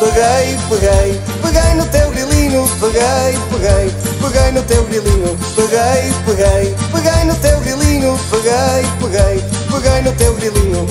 peguei, peguei, peguei no teu grilinho, peguei, peguei, peguei no teu grilinho, peguei, peguei, peguei no teu grilinho, peguei, peguei, peguei no teu grilinho.